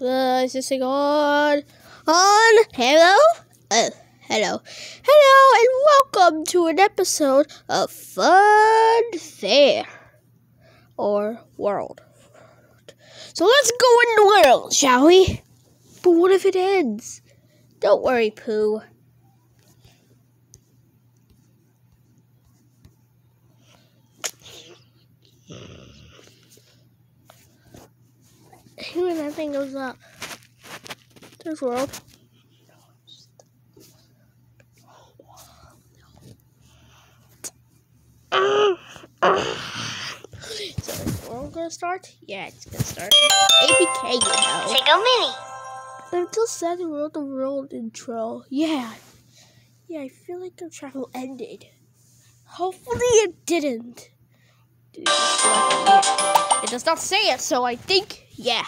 Uh, is this thing on? On? Hello? Oh, hello. Hello, and welcome to an episode of Fun Fair. Or World. So let's go in the world, shall we? But what if it ends? Don't worry, Pooh. When that thing goes up. There's world. So is world gonna start? Yeah, it's gonna start. APK, you know. Single mini. I'm still sad the world the world intro. Yeah. Yeah, I feel like the travel ended. Hopefully it didn't. It does not say it, so I think, yeah.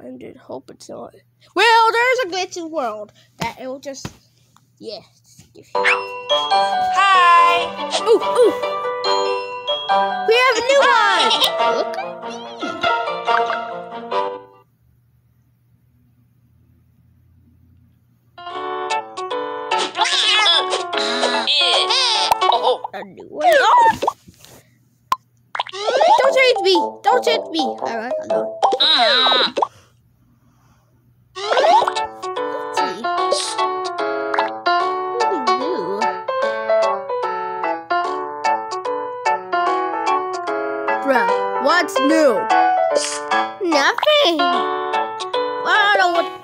I did hope it's not. Well, there's a glitch in the world that it will just, yeah. Give you. Hi. Ooh, ooh. We have a new one. Look at me. oh. A new one. Oh! Me. Don't change me. All right, hello. Mm. Let's see. What do we do? Bruh, what's new? Nothing. I don't know what.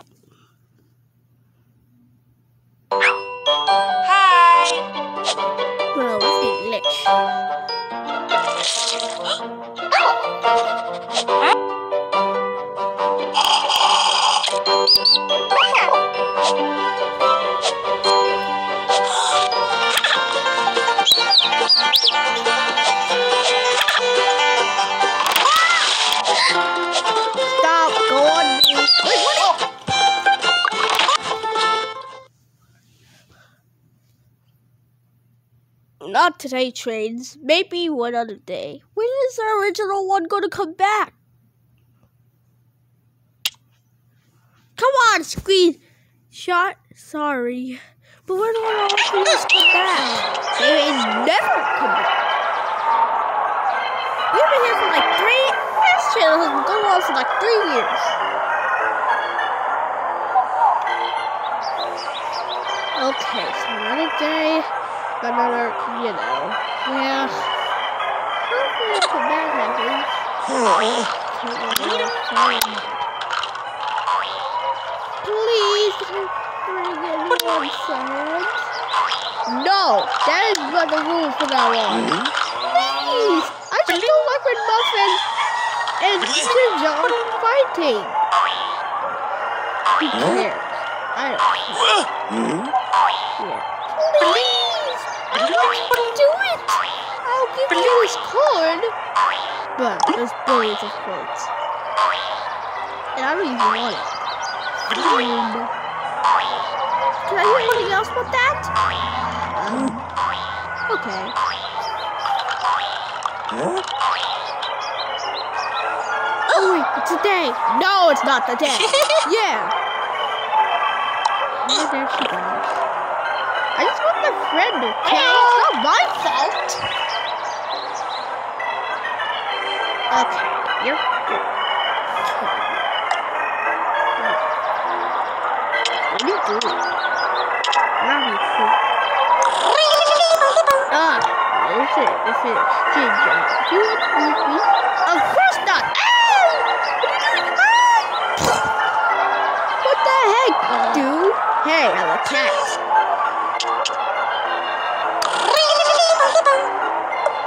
Not today, trains. Maybe one other day. When is the original one going to come back? Come on, screenshot. Sorry. But when will all things come back? They may never come back. We've been here for like three. This channel has been going on for like three years. Okay, so another day, another, you know, yeah. Hopefully, if that happens. Please, bring in one sound. No, that is not the rule from now on. Please, I just don't like when Muffin and Ginger are fighting. Who cares? I don't care. Yeah. Please! I don't want you to do it! I'll give you this cord! But there's billions of cords. And I don't even want it. Fine. Can I do anything else but that? Um, okay. Oh wait, it's a day! No, it's not the day! yeah! Oh, there she goes. Want my friend, okay? It's not my fault. Okay, you're good. What are you doing? Not me, too. Ah, this is, this is Ginger. Do you want to me? Of course not! Ow! What the heck, dude? Hey, I'm a cat.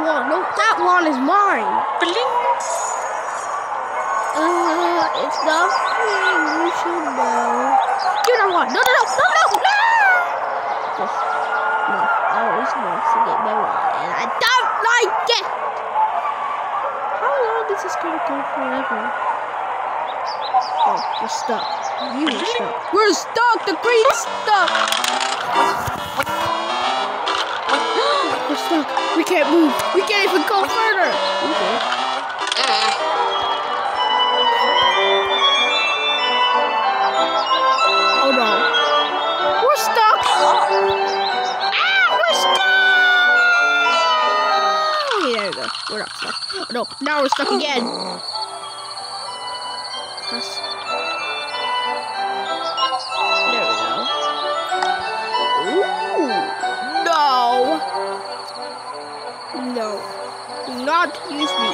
One. No, that one is mine. Uh, it's nothing you should know. Get that one. No, no, no, no, no, no! Just, no, always wants to get my one, and I don't like it! How long is this gonna go forever? Oh, we're stuck. You are stuck. We're stuck! The green's stuck! Stuck. We can't move. We can't even go further. Okay. Oh no. We're stuck! Ah, we're stuck! There we go. We're not stuck. Oh, no, now we're stuck again. That's- not use me.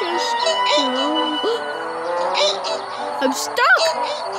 Just. I'm stuck!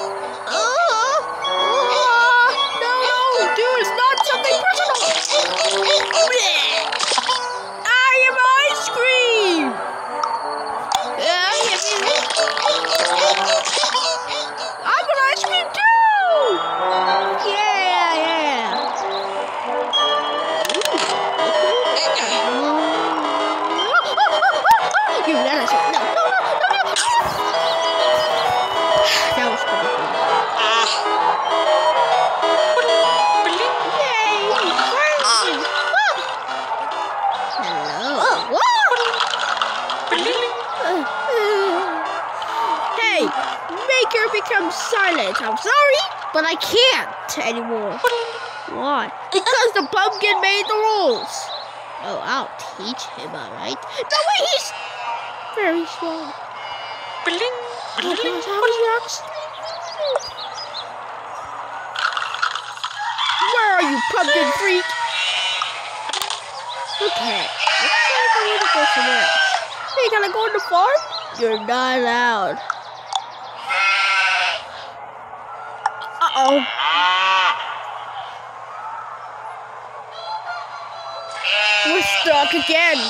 I'm sorry, but I can't anymore. Why? Because the pumpkin made the rules. Oh, I'll teach him, alright? No, wait, he's very strong. Oh, gosh, how is that? Where are you, pumpkin freak? Okay, looks like I want to go somewhere. Hey, can I go on the farm? You're not allowed. Uh-oh. We're stuck again.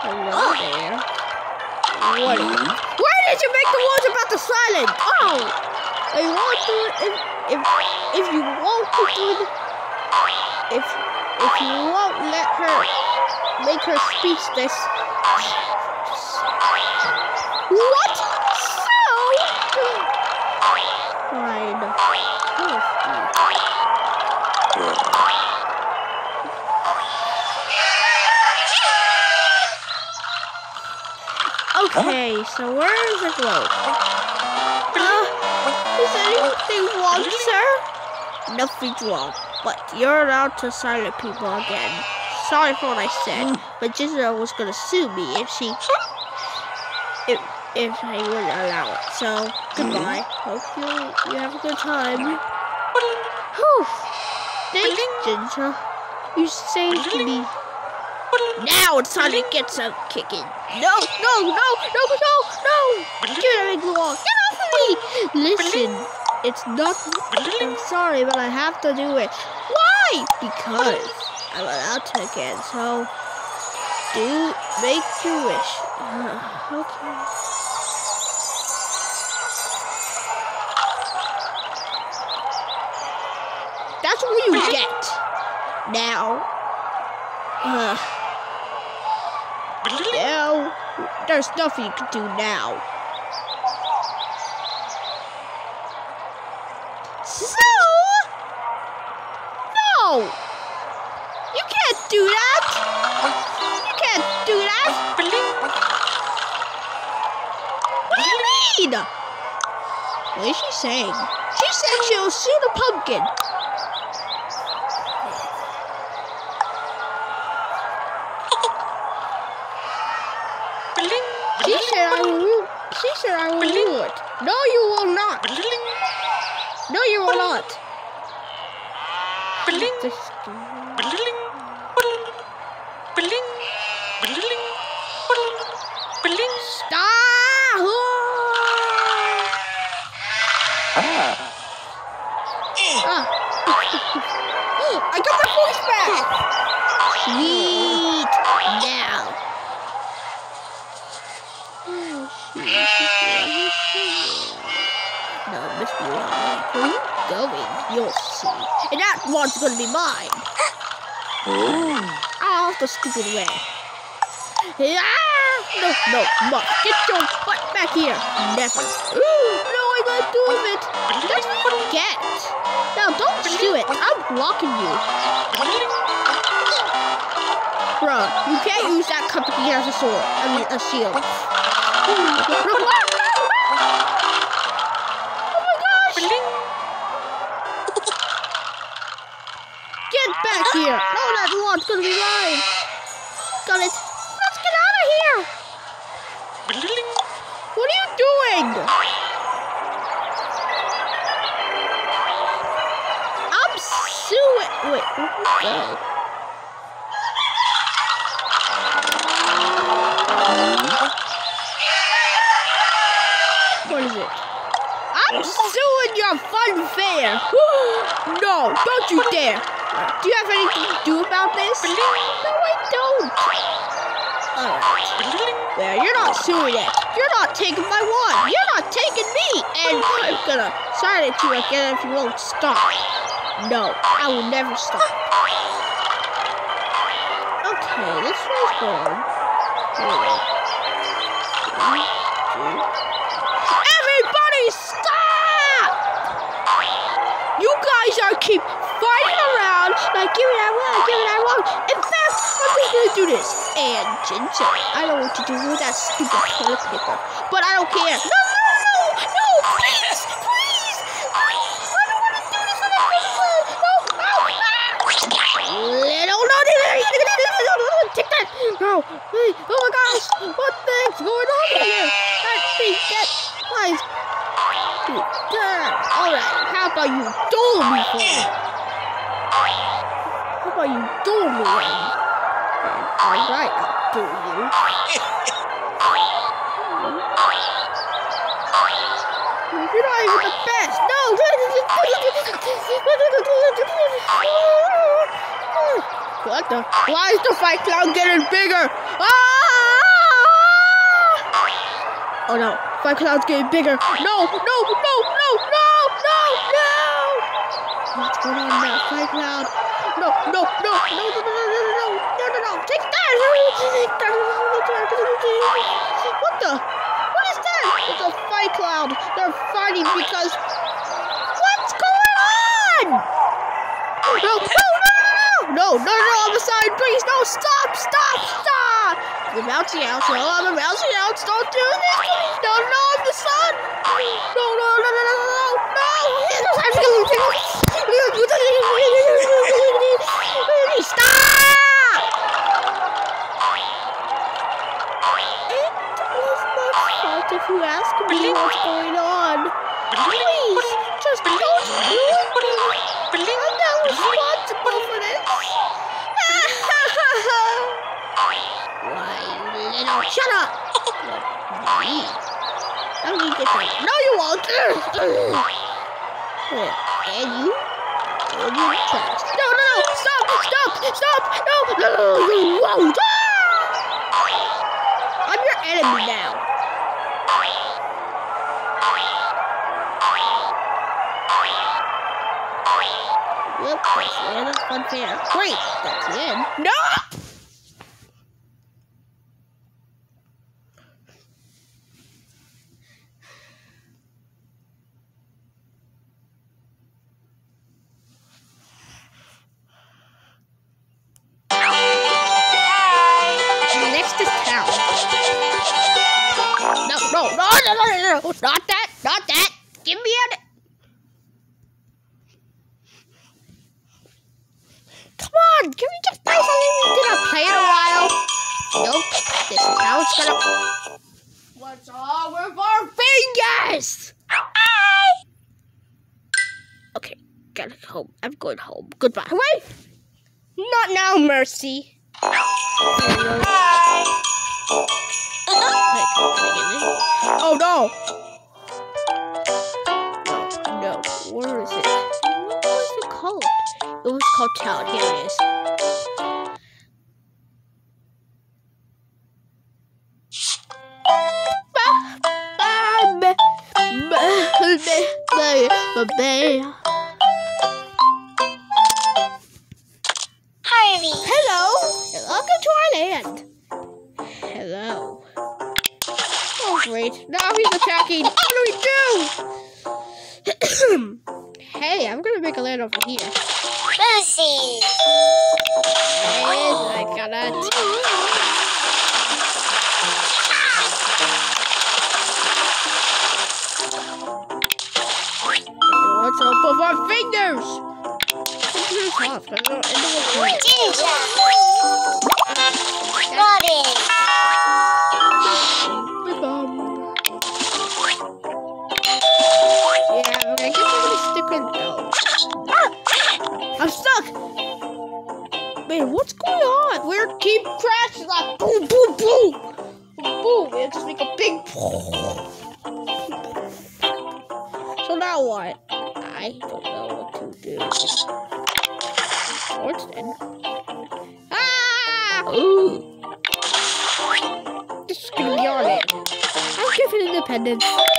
Hello there. What? is- hmm? Why did you make the walls about the silent? Oh, I want to. If if if you want to do the, if if you won't let her make her speech this. What? So? Okay, so where is the globe? Uh, is anything wrong, sir? Nothing's wrong, but you're allowed to silent people again. Sorry for what I said, but Giselle was gonna sue me if she, if if I wouldn't allow it. So goodbye. Hope you you have a good time. Whew. Thanks, Ginger. You saved me. Now it's time to get some kicking. No, no, no, no, no, no! Get out of wall. Get off of me! Listen, it's not. I'm sorry, but I have to do it. Why? Because I'm allowed to again. So, do make your wish. okay. That's what you get. Now. Uh, now, there's nothing you can do now. So, no, you can't do that. You can't do that. What do you mean? What is she saying? She said she'll shoot a pumpkin. She said I will. Said I will do it. No, you will not. No, you will not. Stop! Ah. I got my voice back. Sweet. You'll see. And that one's gonna be mine. Off the stupid way. Ah! No, no, Muff, get your butt back here. Never. Ooh, no, I got two of it. Just forget. Now, don't do it. I'm blocking you. Bro, you can't use that company as a sword. I mean, a shield. Oh gonna be mine. Got it. Let's get out of here! What are you doing? I'm suing. Wait, where'd go? What is it? I'm suing your fun fair. no, don't you dare. Do you have anything to do about this? No, I don't. Alright. Well, you're not suing it. You're not taking my wand. You're not taking me. And I'm gonna silence you again if you won't stop. No, I will never stop. Okay, this one's gone. Wait. One, two. That one. In fact, I'm gonna do this. And Ginger, I don't want to do that stupid toilet paper, but I don't care. No, no, no, no, please, please, please. I don't want to do this on episode. No, no, no. Little no, take that. No, hey, oh my gosh, what thing's going on here? That thing, that, guys. Alright, how about you duel me for me? How about you then? Alright, I'll duel you. You're not even the best. No! What the? Why is the fight cloud getting bigger? Ah! Oh no, fight cloud's getting bigger. No, no, no, no, no, no, no! What's going on now, fight cloud? No, no, no, no, no, no, no, no, no, no, no, no, take that! What the? What is that? It's a fight cloud. They're fighting because. What's going on? No, no, no, no, no, no, no, I'm aside, please, no, stop, stop, stop. You're bouncing out, no, I'm bouncing out, don't do this, no, no, I'm the sun. No, no, no, no, no, no, no, going on. Please, just don't ruin me. I'm not responsible for this. Why, little, shut up. You get that? No, you won't. And you? No, no, no, stop, stop, stop. No, no, no, you won't. Ah! I'm your enemy now. Anna's fun fan. Great. that's Yin. No! Home. Goodbye. Wait! Not now, Mercy. Oh no! No, no. Where is it? What was it called? It was called Town. Here it is. Tough. I don't- I don't. Ginger. Robin. Bum. Yeah, okay, I guess I'm gonna stick with those. I'm stuck! Man, what's going on? We're keep crashing like boom, boom, boom! Boom! It just make a big So now what? I don't know what to do. What's then? Ah! Ooh! This is gonna be on it. I'm giving independence. Ah.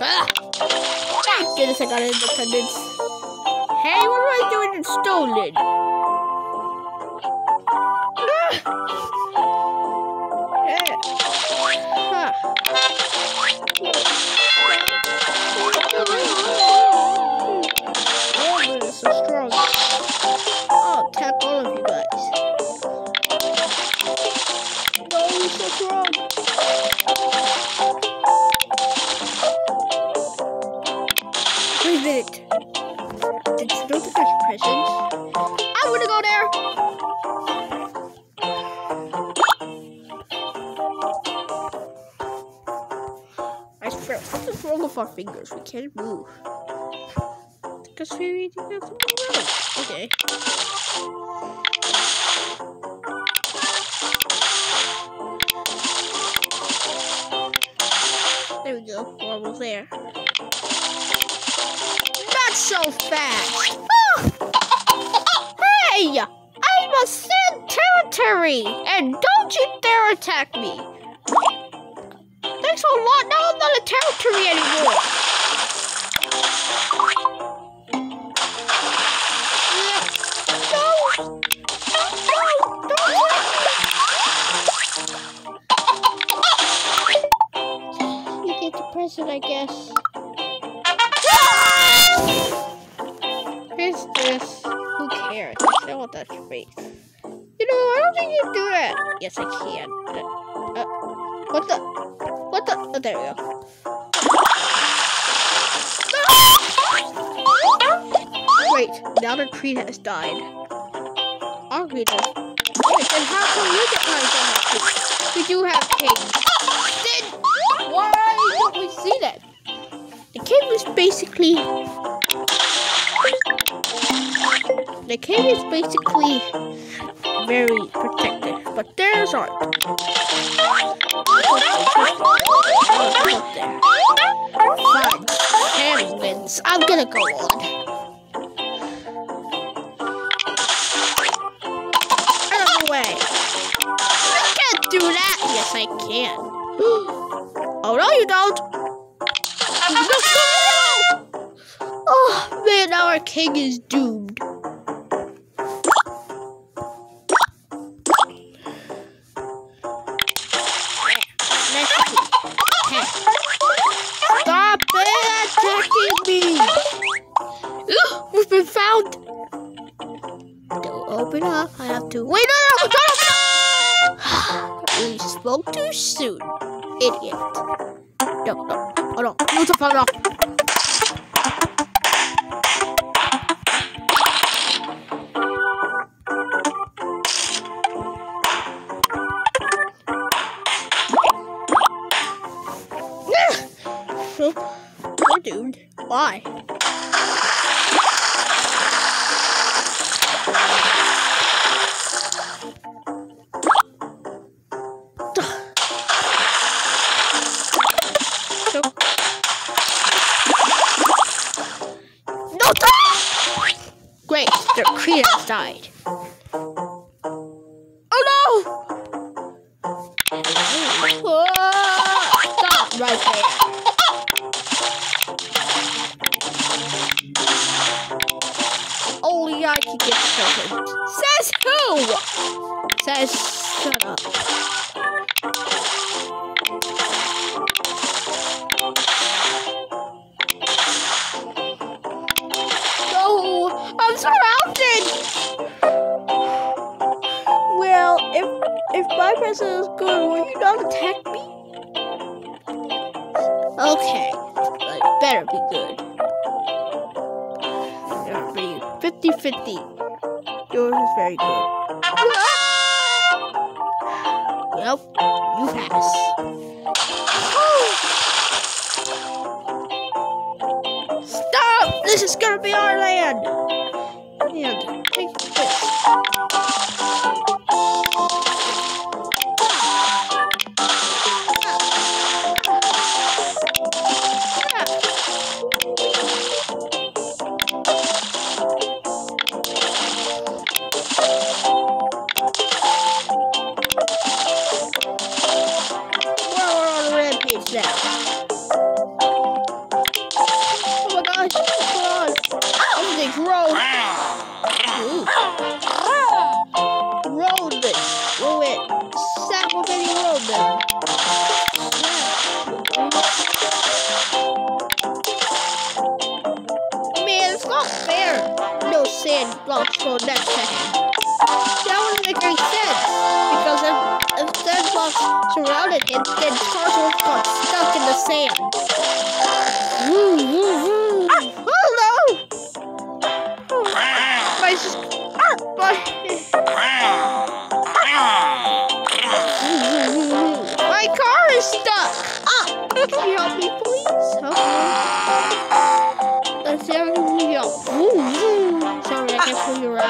Ah. Thank goodness I got independence. Hey, what am I doing in stolen? Ah. Eh. Huh. Fingers? We can't move. Because we have to move. Okay. There we go. We're almost there. Not so fast. Hey! I'm a Sand territory! And don't you dare attack me! A lot. Now I'm not a territory anymore. Wait, now the queen has died. Our does. Wait, then how come you get mine so much? We do have caves. Then why don't we see that? The cave is basically the cave is basically very protected, but theirs aren't. There. Fine. Harry wins. I'm gonna go on. Out of the way. I can't do that. Yes, I can. oh no, you don't. No. Oh man, our king is doomed. falou. Oh, oh, dude, why? died. Okay, but better be good. Better be 50 50. Yours is very good. Well, you pass. Stop! This is gonna be our land! And take this.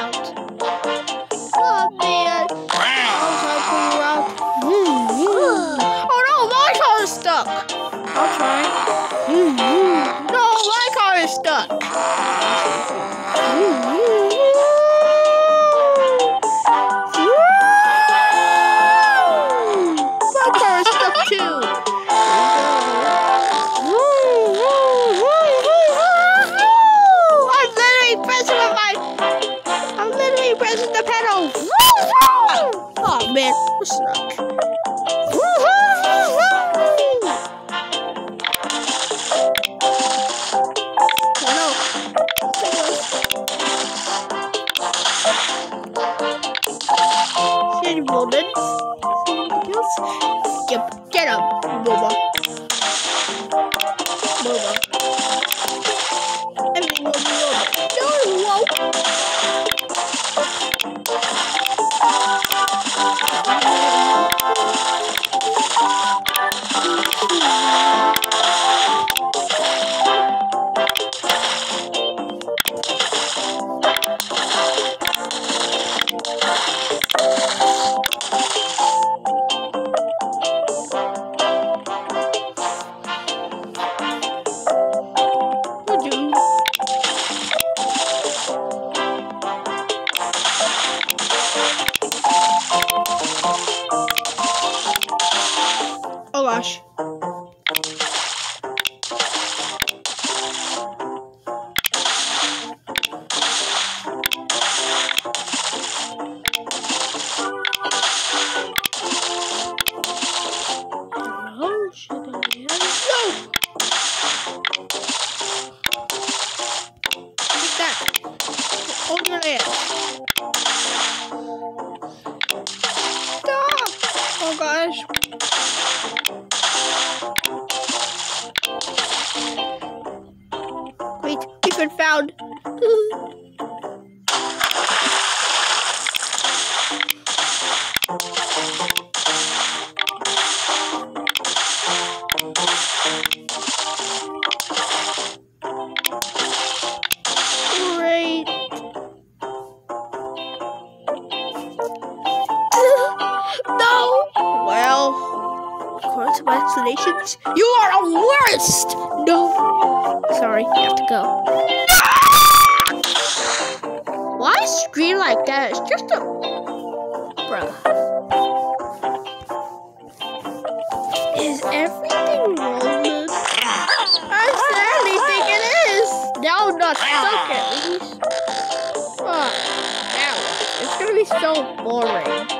out. Love me Skip. get up, Boba. Fuck You are the worst! No. Sorry, you have to go. Why scream like that? It's just a. Bruh. Is everything rolling? I sadly think it is. I'm not stuck at least. Fuck. Now it's gonna be so boring.